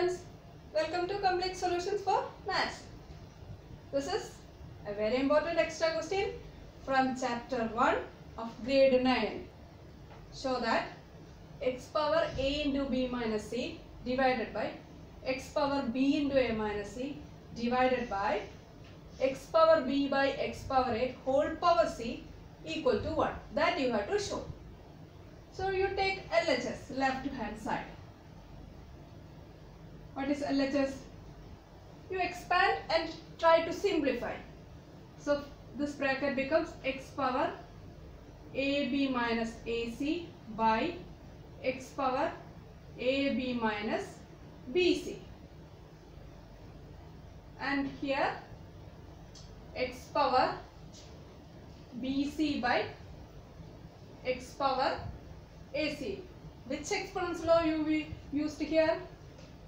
students, welcome to Complete Solutions for Maths. This is a very important extra question from chapter 1 of grade 9. Show that x power a into b minus c divided by x power b into a minus c divided by x power b by x power a whole power c equal to 1. That you have to show. So you take LHS, left hand side. What is LHS? You expand and try to simplify. So this bracket becomes x power AB minus AC by x power AB minus BC. And here x power BC by x power AC. Which exponents law you we used here?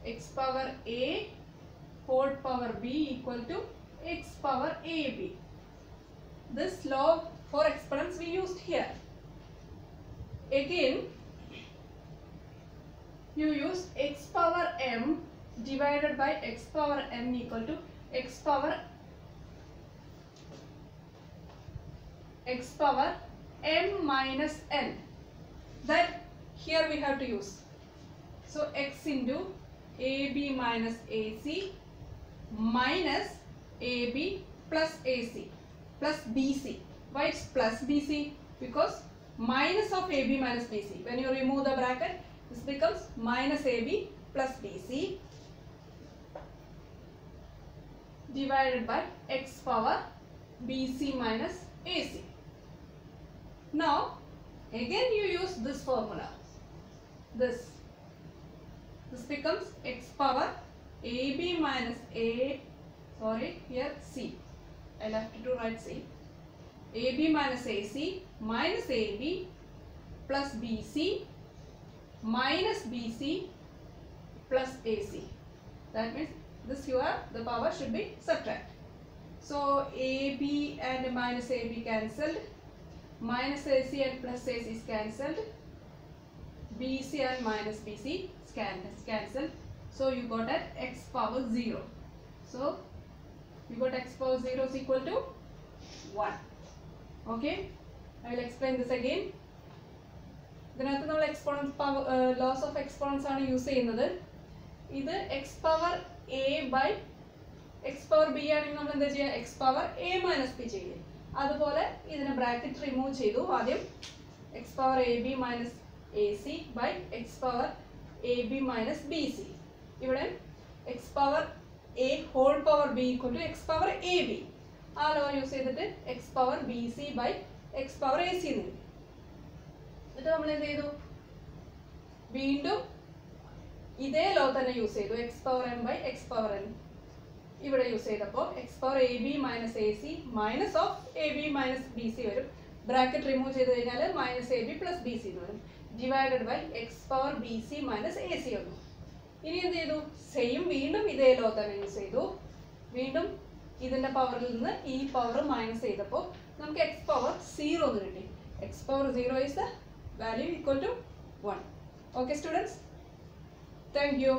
X power A whole power B equal to x power AB. This law for exponents we used here. Again, you use x power m divided by x power n equal to x power x power m minus n that here we have to use so x into ab minus ac minus ab plus ac plus bc why it's plus bc because minus of ab minus bc when you remove the bracket this becomes minus ab plus bc divided by x power bc minus ac now again you use this formula. This this becomes x power ab minus a sorry here c. I'll have to write c. Ab minus ac minus ab plus bc minus bc plus ac that means this here the power should be subtract. So ab and minus ab cancelled minus AC and plus AC is cancelled. BC and minus BC is can- So you got at x power 0. So you got x power 0 is equal to 1. Okay. I will explain this again. ഇതിനകത്ത് നമ്മൾ exponents power laws of exponents ആണ് use ചെയ്യുന്നത് ഇത് X power A by X power B ആണെങ്കിൽ നമ്മൾ എന്താ ചെയ്യുക X power A minus B ചെയ്യും അതുപോലെ ഇതിനെ ബ്രാക്കറ്റ് റിമൂവ് ചെയ്തു ആദ്യം X power A B minus A C by X power A B minus B C ഇവിടെ X power A whole power B equal to X power A B ആ law use ചെയ്തിട്ട്? X power B C by X power A C എന്ന് എന്നിട്ട് നമ്മൾ എന്ത് ചെയ്തു? വീണ്ടും ഇതേ ലോ തന്നെ യൂസ് ചെയ്തു. X power M by X power N ഇവിടെ യൂസ് ചെയ്തപ്പോൾ X power A B minus A C minus of A B minus B C വരും. ബ്രാക്കറ്റ് റിമൂവ് ചെയ്ത് കഴിഞ്ഞാൽ minus A B plus B C എന്ന് വരും. Divided by X power B C minus A C ഇനി എന്ത് ചെയ്തു? Same വീണ്ടും ഇതേ ലോ തന്നെ യൂസ് ചെയ്തു. വീണ്ടും ഇതിന്റെ പവറിൽ നിന്ന് ഈ പവർ മൈനസ് ചെയ്തപ്പോൾ നമുക്ക് എക്സ് പവർ സീറോ എന്ന് കിട്ടി. X power zero is the value equal to one okay students thank you